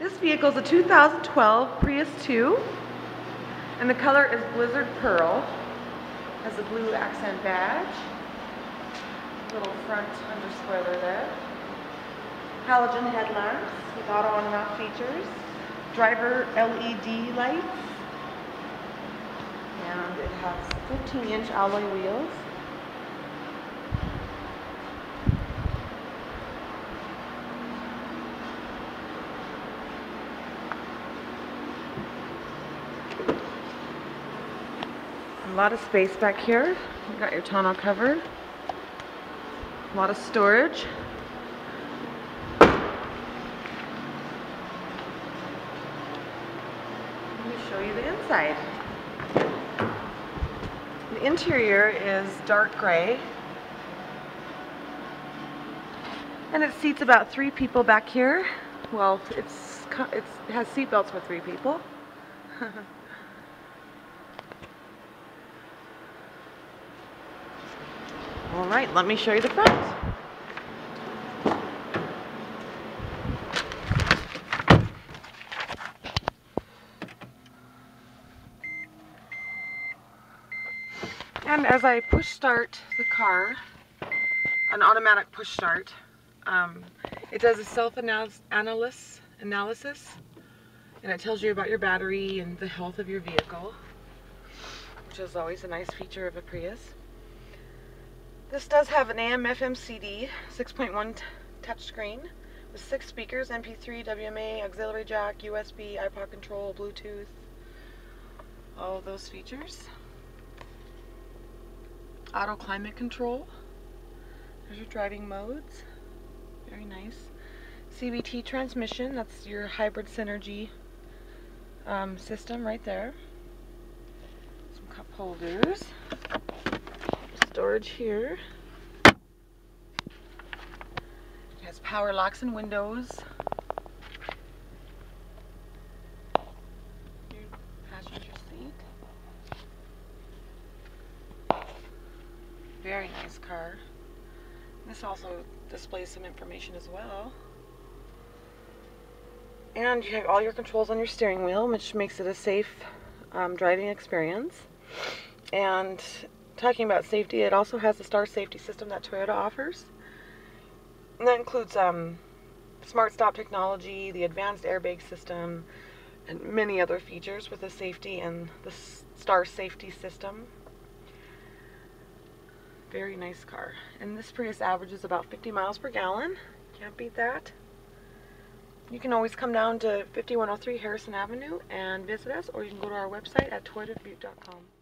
This vehicle is a 2012 Prius 2, and the color is Blizzard Pearl. Has a blue accent badge, little front under spoiler there. Halogen headlamps with auto on and off features, driver LED lights, and it has 15 inch alloy wheels. A lot of space back here. You got your tonneau cover. A lot of storage. Let me show you the inside. The interior is dark gray. And it seats about three people back here. Well, it's, it's it has seat belts for three people. right, let me show you the front. And as I push start the car, an automatic push start, um, it does a self-analysis analysis, and it tells you about your battery and the health of your vehicle, which is always a nice feature of a Prius. This does have an AM FM CD 6.1 touchscreen with six speakers, MP3, WMA, auxiliary jack, USB, iPod control, Bluetooth, all those features. Auto climate control. There's your driving modes. Very nice. CVT transmission, that's your hybrid synergy um, system right there. Some cup holders storage here. It has power locks and windows. Passenger seat. Very nice car. This also displays some information as well. And you have all your controls on your steering wheel, which makes it a safe um, driving experience. And talking about safety, it also has the star safety system that Toyota offers. And that includes um, smart stop technology, the advanced airbag system, and many other features with the safety and the star safety system. Very nice car. And this Prius averages about 50 miles per gallon. Can't beat that. You can always come down to 5103 Harrison Avenue and visit us, or you can go to our website at toyotabutte.com.